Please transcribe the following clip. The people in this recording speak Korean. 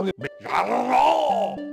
야라